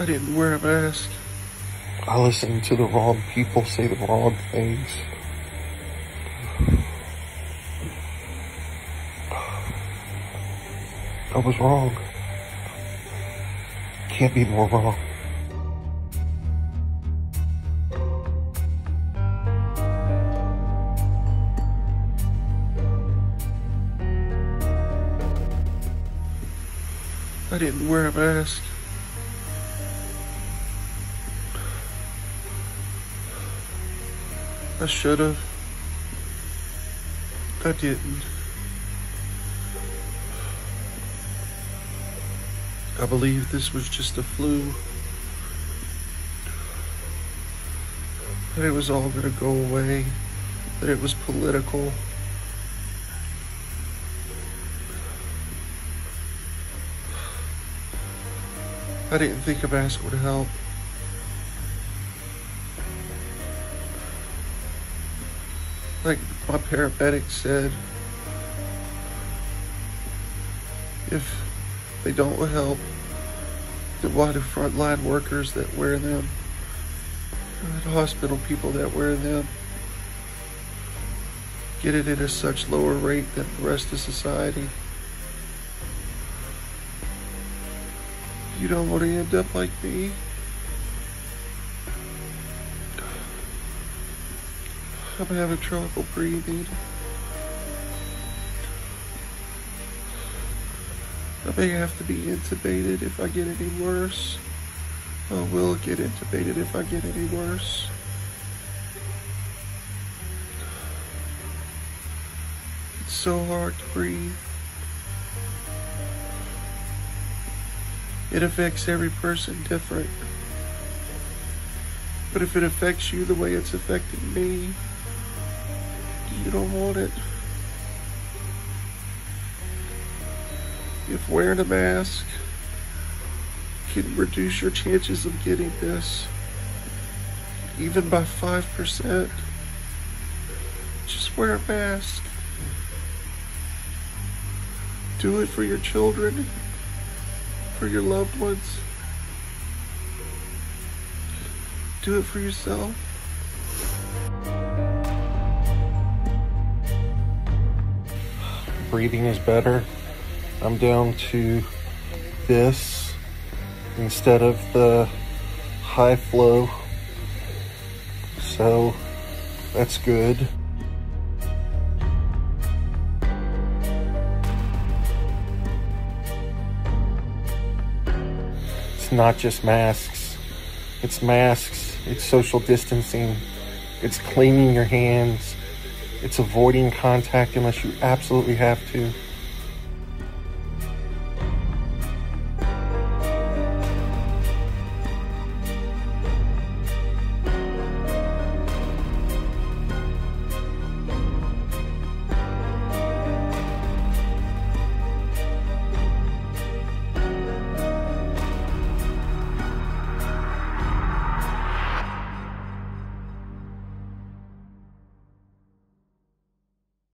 I didn't wear a mask. I listened to the wrong people say the wrong things. I was wrong. Can't be more wrong. I didn't wear a mask. I should have. I didn't. I believe this was just a flu. That it was all to go away. That it was political. I didn't think a mask would help. Like my paramedic said, if they don't help, then why do frontline workers that wear them, and hospital people that wear them, get it at a such lower rate than the rest of society? You don't want to end up like me. I'm having trouble breathing. I may have to be intubated if I get any worse. I will get intubated if I get any worse. It's so hard to breathe. It affects every person different. But if it affects you the way it's affecting me, you don't want it. If wearing a mask can reduce your chances of getting this, even by 5%, just wear a mask. Do it for your children for your loved ones. Do it for yourself. Breathing is better. I'm down to this instead of the high flow. So that's good. It's not just masks. It's masks. It's social distancing. It's cleaning your hands. It's avoiding contact unless you absolutely have to.